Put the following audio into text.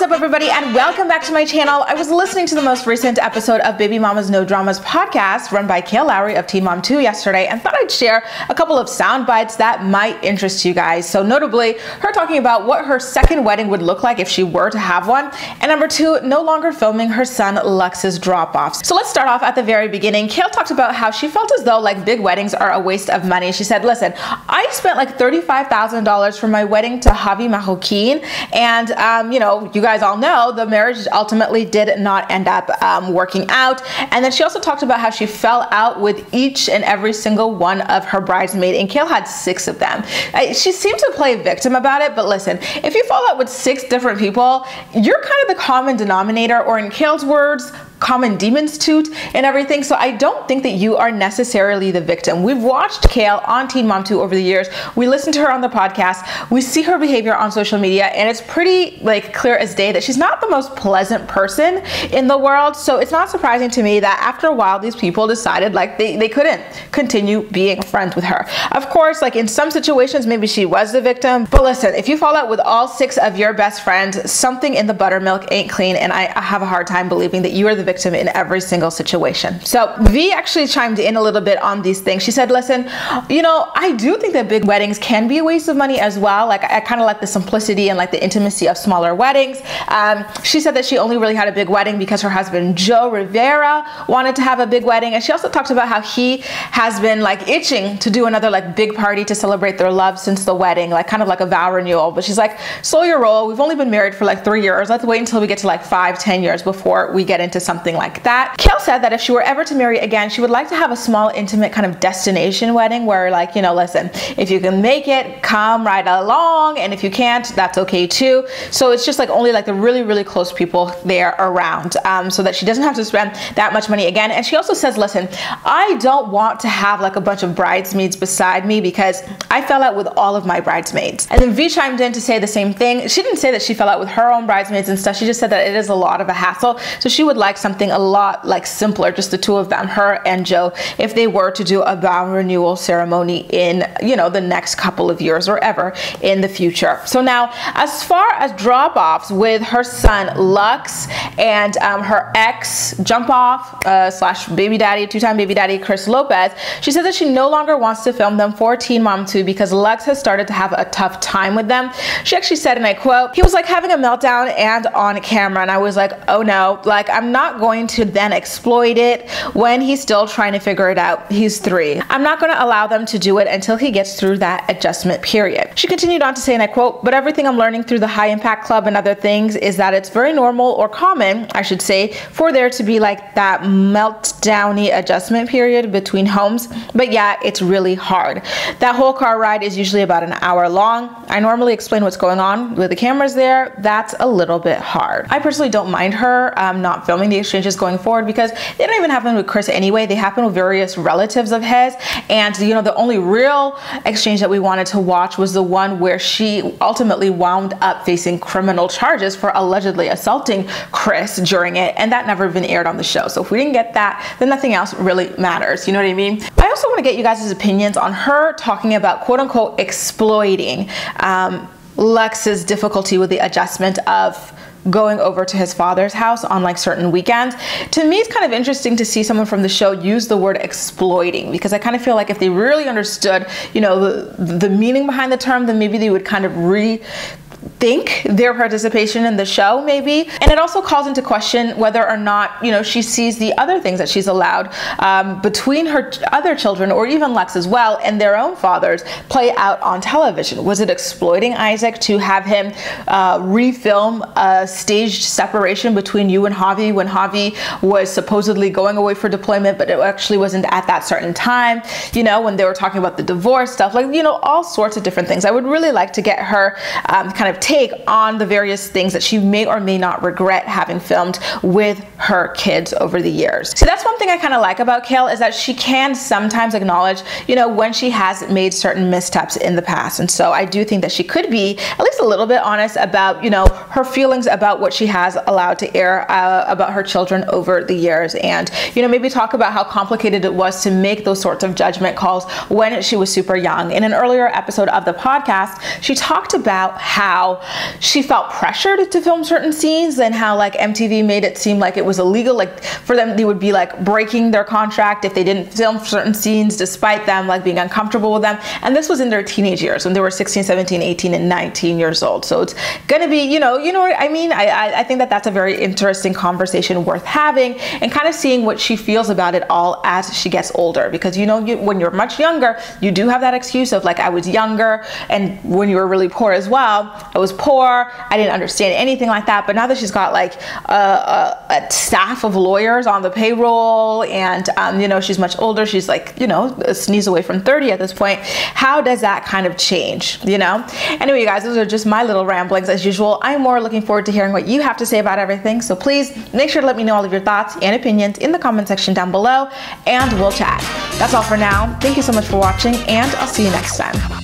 What's up, everybody, and welcome back to my channel. I was listening to the most recent episode of Baby Mama's No Dramas podcast run by Kail Lowry of Teen Mom 2 yesterday and thought I'd share a couple of sound bites that might interest you guys. So, notably, her talking about what her second wedding would look like if she were to have one, and number two, no longer filming her son Lux's drop offs. So, let's start off at the very beginning. Kail talked about how she felt as though like big weddings are a waste of money. She said, Listen, I spent like $35,000 for my wedding to Javi Marroquin, and um, you know, you guys all know the marriage ultimately did not end up um, working out. And then she also talked about how she fell out with each and every single one of her bridesmaids, and Kail had six of them. She seemed to play victim about it, but listen, if you fall out with six different people, you're kind of the common denominator, or in Kail's words, common demons toot and everything. So I don't think that you are necessarily the victim. We've watched Kail on Teen Mom 2 over the years. We listen to her on the podcast. We see her behavior on social media and it's pretty like clear as day that she's not the most pleasant person in the world. So it's not surprising to me that after a while these people decided like they, they couldn't continue being friends with her. Of course, like in some situations maybe she was the victim. But listen, if you fall out with all six of your best friends, something in the buttermilk ain't clean and I, I have a hard time believing that you are the victim in every single situation. So Vee actually chimed in a little bit on these things. She said, listen, you know, I do think that big weddings can be a waste of money as well. Like I kind of like the simplicity and like the intimacy of smaller weddings. Um, she said that she only really had a big wedding because her husband Jo Rivera wanted to have a big wedding. And she also talked about how he has been like itching to do another like big party to celebrate their love since the wedding, like kind of like a vow renewal. But she's like, slow your roll. We've only been married for like three years. Let's wait until we get to like five, ten years before we get into something something like that. Kail said that if she were ever to marry again, she would like to have a small, intimate kind of destination wedding where, like, you know, listen, if you can make it, come right along. And if you can't, that's okay too. So it's just like only like the really, really close people there around um, so that she doesn't have to spend that much money again. And she also says, listen, I don't want to have like a bunch of bridesmaids beside me because I fell out with all of my bridesmaids. And then Vee chimed in to say the same thing. She didn't say that she fell out with her own bridesmaids and stuff. She just said that it is a lot of a hassle. So she would like some something a lot like simpler, just the two of them, her and Jo, if they were to do a vow renewal ceremony in, you know, the next couple of years or ever in the future. So now, as far as drop offs with her son Lux and um, her ex jump off uh, slash baby daddy, two time baby daddy Chris Lopez, she says that she no longer wants to film them for Teen Mom 2 because Lux has started to have a tough time with them. She actually said, and I quote, he was like having a meltdown and on camera. And I was like, oh no, like I'm not going to then exploit it when he's still trying to figure it out. He's three. I'm not going to allow them to do it until he gets through that adjustment period. She continued on to say, and I quote, but everything I'm learning through the high impact club and other things is that it's very normal or common, I should say, for there to be like that meltdowny adjustment period between homes. But yeah, it's really hard. That whole car ride is usually about an hour long. I normally explain what's going on with the cameras there. That's a little bit hard. I personally don't mind her um, not filming the exchanges going forward because they don't even happen with Chris anyway. They happen with various relatives of his. And, you know, the only real exchange that we wanted to watch was the one where she ultimately wound up facing criminal charges for allegedly assaulting Chris during it. And that never been aired on the show. So if we didn't get that, then nothing else really matters. You know what I mean? I also want to get you guys' opinions on her talking about quote unquote exploiting um, Lux's difficulty with the adjustment of going over to his father's house on like certain weekends. To me, it's kind of interesting to see someone from the show use the word exploiting because I kind of feel like if they really understood, you know, the, the meaning behind the term, then maybe they would kind of re think their participation in the show maybe. And it also calls into question whether or not you know she sees the other things that she's allowed um, between her other children or even Lux as well and their own fathers play out on television. Was it exploiting Isaac to have him uh, refilm a staged separation between you and Javi when Javi was supposedly going away for deployment but it actually wasn't at that certain time? You know when they were talking about the divorce stuff like you know all sorts of different things. I would really like to get her um, kind of take on the various things that she may or may not regret having filmed with her kids over the years. So that's one thing I kind of like about Kail is that she can sometimes acknowledge, you know, when she has made certain missteps in the past. And so I do think that she could be at least a little bit honest about, you know, her feelings about what she has allowed to air uh, about her children over the years. And, you know, maybe talk about how complicated it was to make those sorts of judgment calls when she was super young. In an earlier episode of the podcast, she talked about how she felt pressured to film certain scenes and how like MTV made it seem like it was illegal. Like for them, they would be like breaking their contract if they didn't film certain scenes despite them like being uncomfortable with them. And this was in their teenage years when they were 16, 17, 18, and 19 years old. So it's gonna be, you know, you know what I mean? I, I, I think that that's a very interesting conversation worth having and kind of seeing what she feels about it all as she gets older. Because you know, you, when you're much younger, you do have that excuse of like I was younger and when you were really poor as well. I was poor, I didn't understand anything like that. But now that she's got like a, a, a staff of lawyers on the payroll and um, you know, she's much older, she's like, you know, a sneeze away from 30 at this point. How does that kind of change, you know? Anyway, you guys, those are just my little ramblings as usual. I'm more looking forward to hearing what you have to say about everything. So please make sure to let me know all of your thoughts and opinions in the comment section down below and we'll chat. That's all for now. Thank you so much for watching and I'll see you next time.